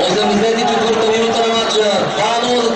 80 четвртата минута на матча. 2-0 за